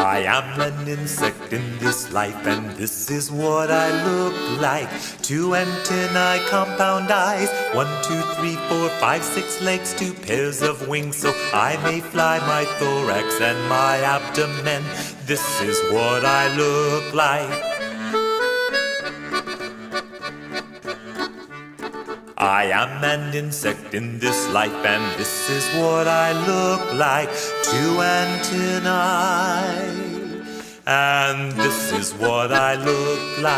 I am an insect in this life, and this is what I look like. Two antennae, compound eyes, one, two, three, four, five, six legs, two pairs of wings, so I may fly my thorax and my abdomen. This is what I look like. I am an insect in this life, and this is what I look like. Two antennae, and this is what I look like.